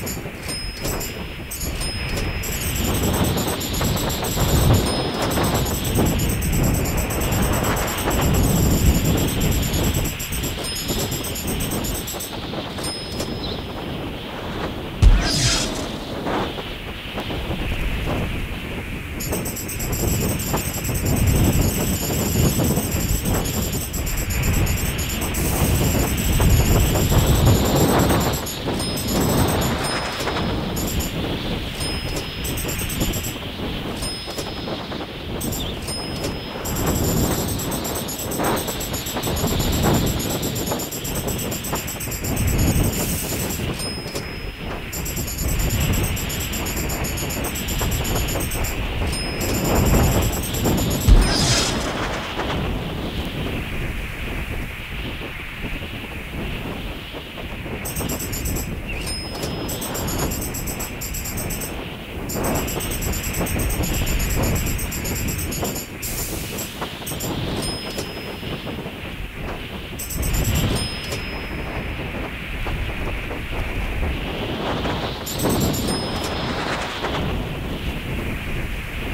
Thanks.